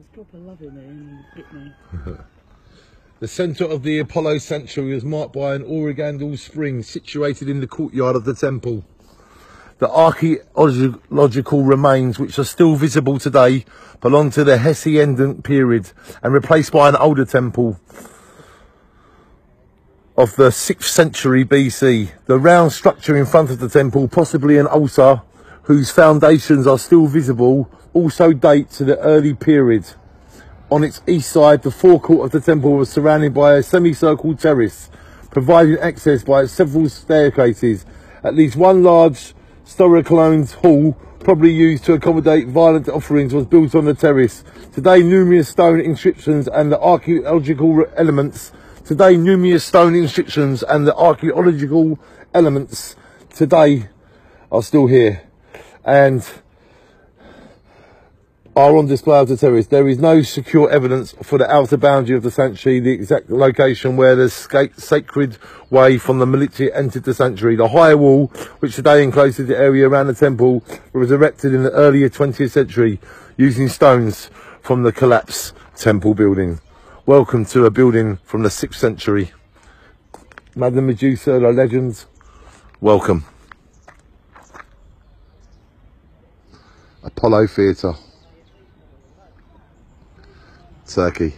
There's proper love in there and bit me. The centre of the Apollo Sanctuary is marked by an Origandal spring situated in the courtyard of the temple. The archaeological remains, which are still visible today, belong to the Hesiodont period and replaced by an older temple of the 6th century BC. The round structure in front of the temple, possibly an altar, whose foundations are still visible, also date to the early period. On its east side, the forecourt of the temple was surrounded by a semicircle terrace, providing access by several staircases. At least one large Storoclone hall, probably used to accommodate violent offerings, was built on the terrace. Today, numerous stone inscriptions and the archaeological elements. Today, numerous stone inscriptions and the archaeological elements today are still here and are on display of the terrace. There is no secure evidence for the outer boundary of the sanctuary, the exact location where the sacred way from the Miletus entered the sanctuary. The high wall, which today encloses the area around the temple, was erected in the earlier 20th century using stones from the collapsed temple building. Welcome to a building from the 6th century. Madame Medusa, the legends, welcome. Apollo Theatre. Turkey.